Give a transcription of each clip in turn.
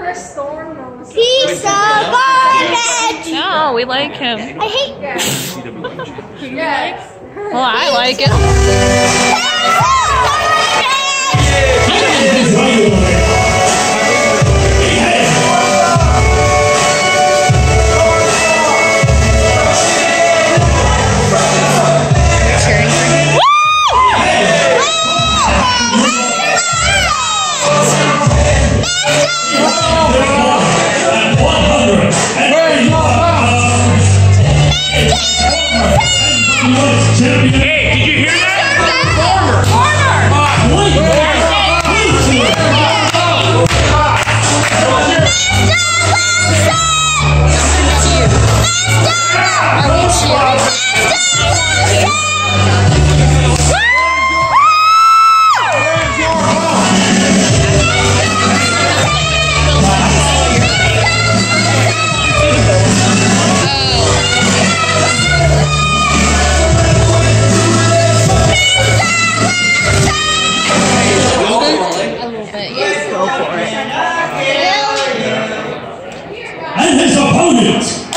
Kryss Thorn. He's so garbage! No, we like him. I hate him. yes. Well, I like it. Hey, did you hear that? minute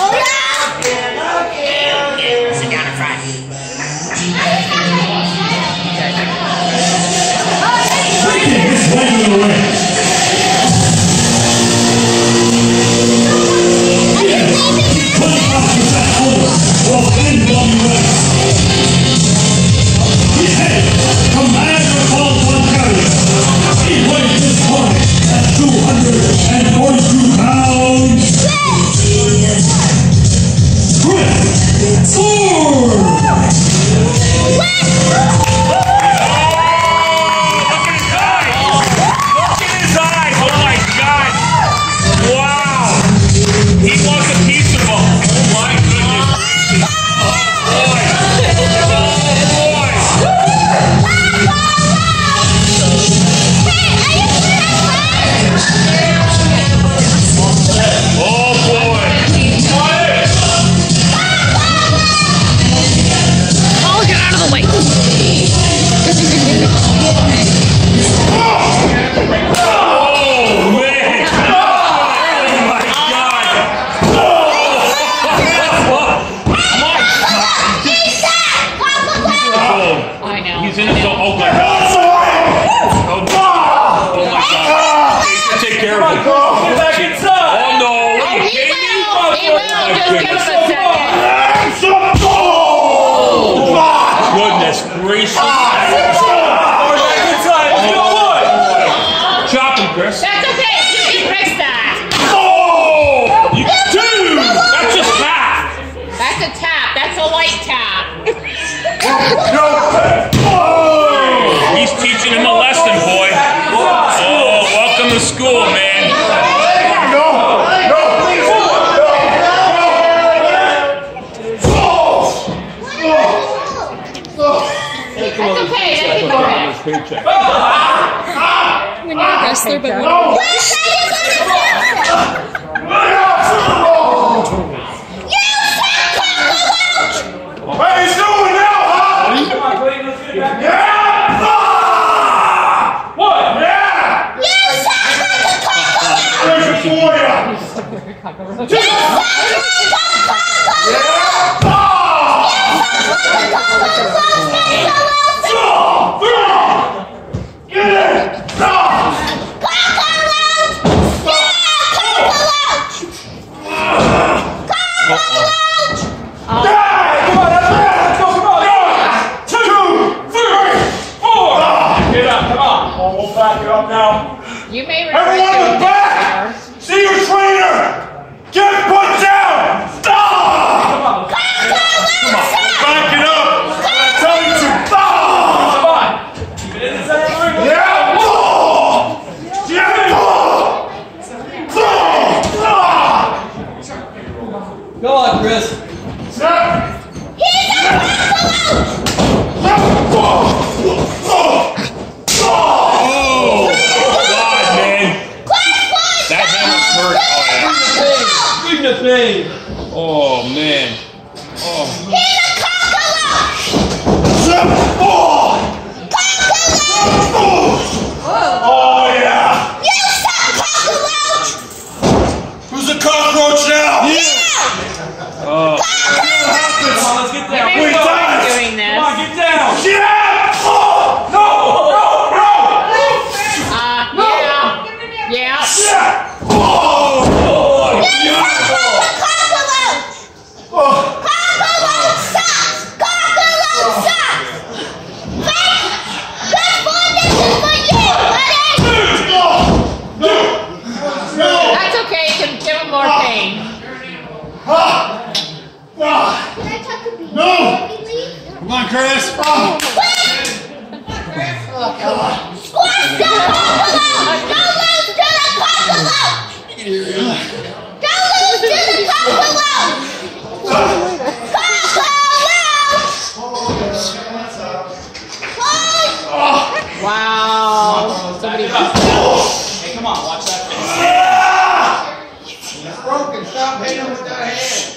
three six. Oh, second time. Go on. Chop him, Kryss. That's okay. You can press that. Oh! You two! That's a tap. That's a tap. That's a light tap. no. when you're a wrestler, but. when you're a camera! You may. Hey, come on, watch that face. It's broken. Stop hitting him with that hand.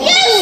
yes!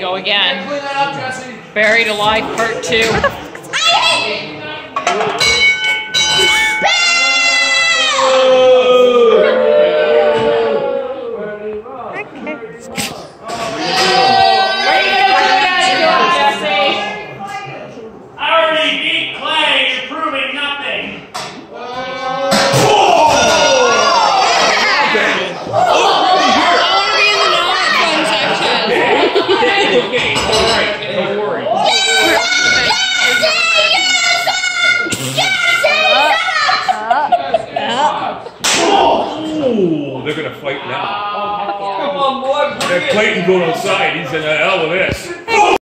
go again. Buried Alive Part 2. Clayton going outside. He's in the LMS. of